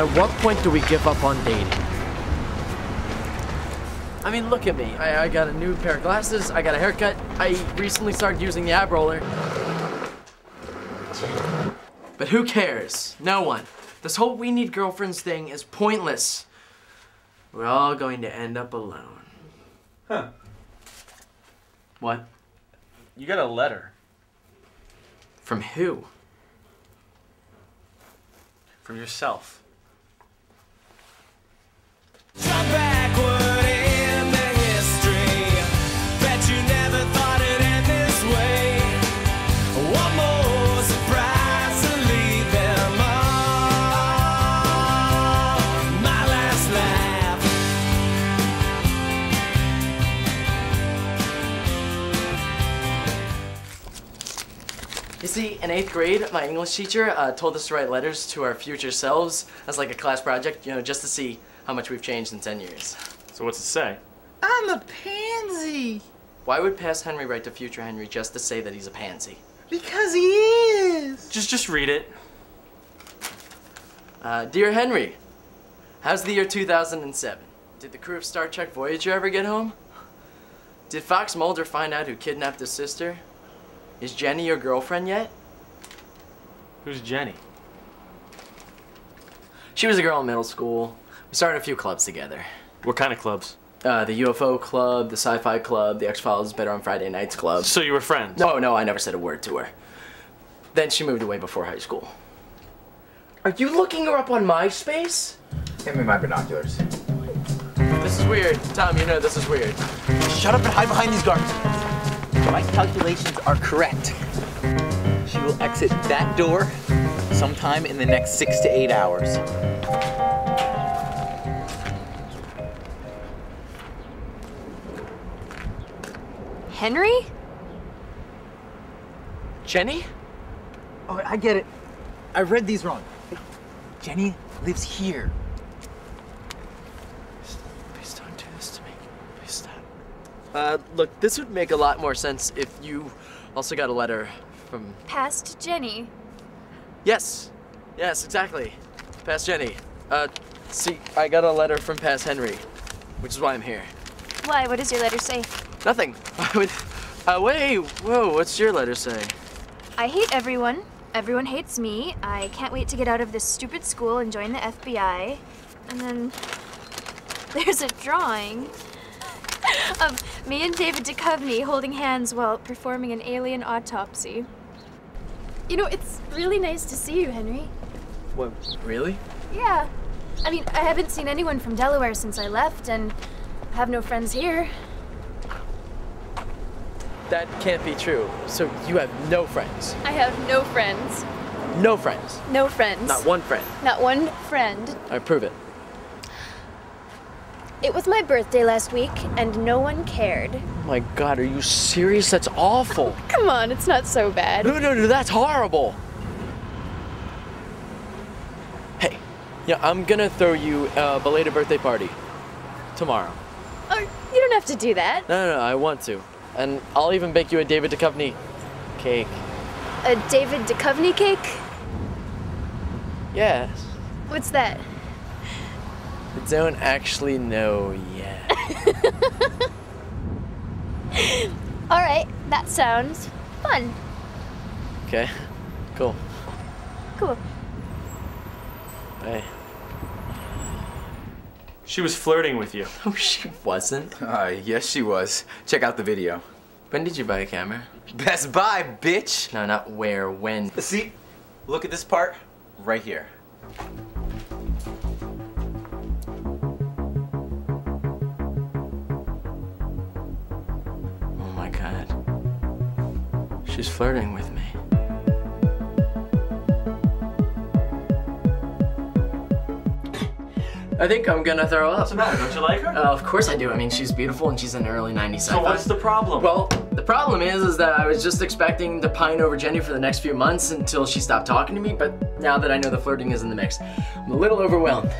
At what point do we give up on dating? I mean, look at me. I, I got a new pair of glasses. I got a haircut. I recently started using the ab roller. But who cares? No one. This whole we need girlfriends thing is pointless. We're all going to end up alone. Huh. What? You got a letter From who? from yourself. In eighth grade, my English teacher uh, told us to write letters to our future selves as like a class project, you know, just to see how much we've changed in 10 years. So what's it say? I'm a pansy. Why would past Henry write to future Henry just to say that he's a pansy? Because he is. Just just read it. Uh, dear Henry, how's the year 2007? Did the crew of Star Trek Voyager ever get home? Did Fox Mulder find out who kidnapped his sister? Is Jenny your girlfriend yet? Who's Jenny? She was a girl in middle school. We started a few clubs together. What kind of clubs? Uh, the UFO Club, the Sci-Fi Club, the X-Files Better on Friday Nights Club. So you were friends? No, no, I never said a word to her. Then she moved away before high school. Are you looking her up on MySpace? Hand me my binoculars. This is weird. Tom, you know this is weird. Shut up and hide behind these guards. My calculations are correct. She will exit that door sometime in the next six to eight hours. Henry? Jenny? Oh, I get it. I read these wrong. Jenny lives here. Please don't do this to me. Please stop. Uh, look, this would make a lot more sense if you also got a letter from. Past Jenny. Yes. Yes, exactly. Past Jenny. Uh, see, I got a letter from Past Henry, which is why I'm here. Why? What does your letter say? Nothing. Why would. Uh, wait. Whoa, what's your letter say? I hate everyone. Everyone hates me. I can't wait to get out of this stupid school and join the FBI. And then there's a drawing of me and David Duchovny holding hands while performing an alien autopsy. You know, it's really nice to see you, Henry. What? Really? Yeah. I mean, I haven't seen anyone from Delaware since I left, and I have no friends here. That can't be true. So you have no friends. I have no friends. No friends. No friends. Not one friend. Not one friend. I prove it. It was my birthday last week, and no one cared. Oh my god, are you serious? That's awful. Come on, it's not so bad. No, no, no, that's horrible. Hey, yeah, I'm gonna throw you a belated birthday party tomorrow. Oh, you don't have to do that. No, no, no, I want to. And I'll even bake you a David Duchovny cake. A David Duchovny cake? Yes. What's that? I don't actually know yet. All right, that sounds fun. Okay, cool. Cool. Bye. She was flirting with you. Oh, she wasn't. Uh, yes, she was. Check out the video. When did you buy a camera? Best Buy, bitch. No, not where, when. See, look at this part right here. She's flirting with me. I think I'm gonna throw up. What's the matter? Don't you like her? Uh, of course I do. I mean, she's beautiful and she's an early 90s so what's the problem? Well, the problem is, is that I was just expecting to pine over Jenny for the next few months until she stopped talking to me, but now that I know the flirting is in the mix, I'm a little overwhelmed.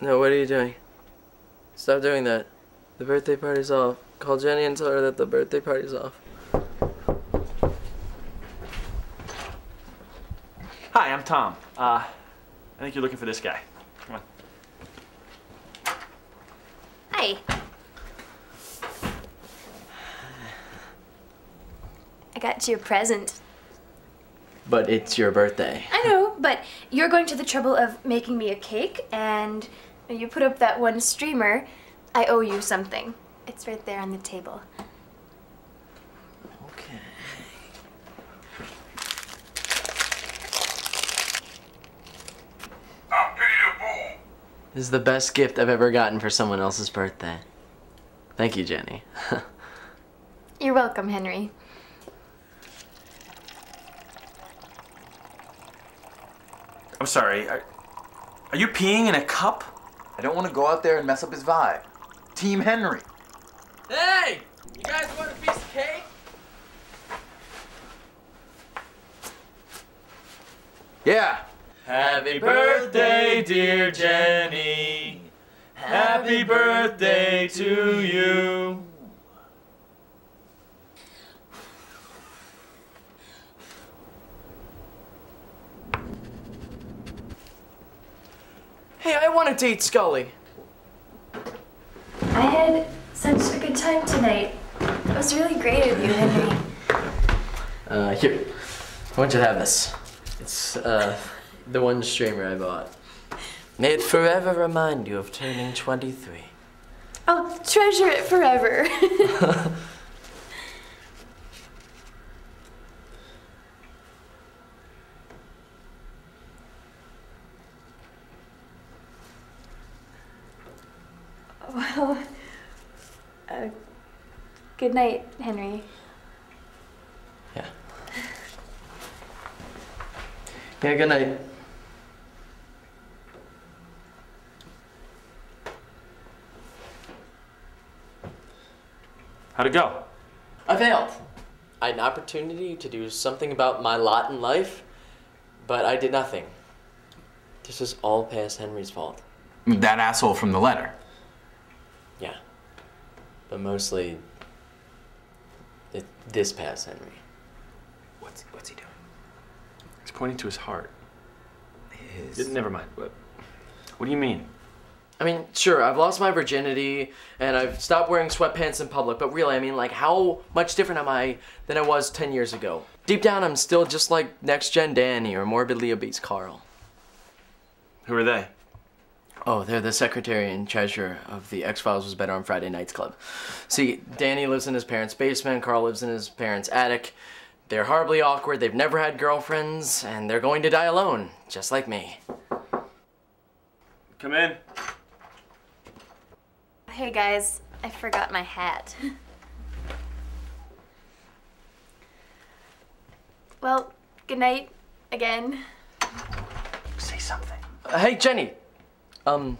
No, what are you doing? Stop doing that. The birthday party's off. Call Jenny and tell her that the birthday party's off. Hi, I'm Tom. Uh, I think you're looking for this guy. Come on. Hi. I got you a present. But it's your birthday. I know, but you're going to the trouble of making me a cake, and you put up that one streamer. I owe you something. It's right there on the table. Okay. This is the best gift I've ever gotten for someone else's birthday. Thank you, Jenny. You're welcome, Henry. I'm sorry. Are, are you peeing in a cup? I don't want to go out there and mess up his vibe. Team Henry. Hey! You guys want a piece of cake? Yeah. Happy birthday, dear Jenny. Happy birthday to you. Hey, I want to date Scully. I had such a good time tonight. It was really great of you, Henry. Uh, here. I want you to have this. It's, uh, the one streamer I bought. May it forever remind you of turning 23. I'll treasure it forever. well, uh, good night, Henry. Yeah. Yeah, good night. How'd it go? I failed. I had an opportunity to do something about my lot in life, but I did nothing. This is all past Henry's fault. That asshole from the letter. Yeah. But mostly, it, this past Henry. What's what's he doing? He's pointing to his heart. His. Never mind. What, what do you mean? I mean, sure, I've lost my virginity and I've stopped wearing sweatpants in public, but really, I mean, like, how much different am I than I was 10 years ago? Deep down, I'm still just like next gen Danny or morbidly obese Carl. Who are they? Oh, they're the secretary and treasurer of the X Files Was Better on Friday Nights Club. See, Danny lives in his parents' basement, Carl lives in his parents' attic. They're horribly awkward, they've never had girlfriends, and they're going to die alone, just like me. Come in. Hey guys, I forgot my hat. well, good night again. Say something. Uh, hey, Jenny! Um,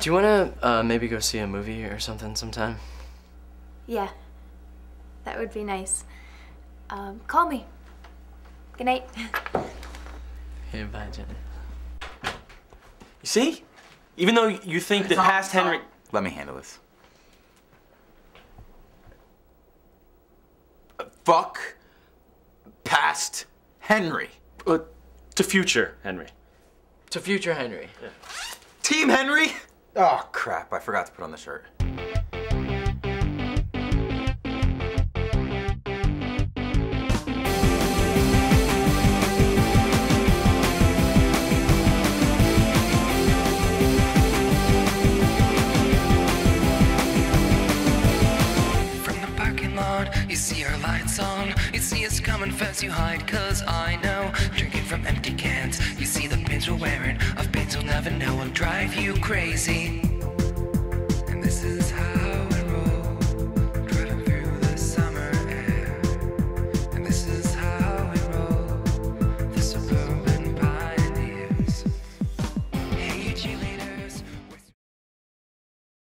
do you wanna uh, maybe go see a movie or something sometime? Yeah, that would be nice. Um, call me. Good night. Yeah, bye, Jenny. You see? Even though you think that Stop, past stop. Henry. Let me handle this. Fuck past Henry. Uh, to future Henry. To future Henry. Team Henry? Oh crap, I forgot to put on the shirt. From the parking lot, you see our lights on. You see us coming fast, you hide, cause I know. We're wearing. Of pains you'll never know will drive you crazy. And this is how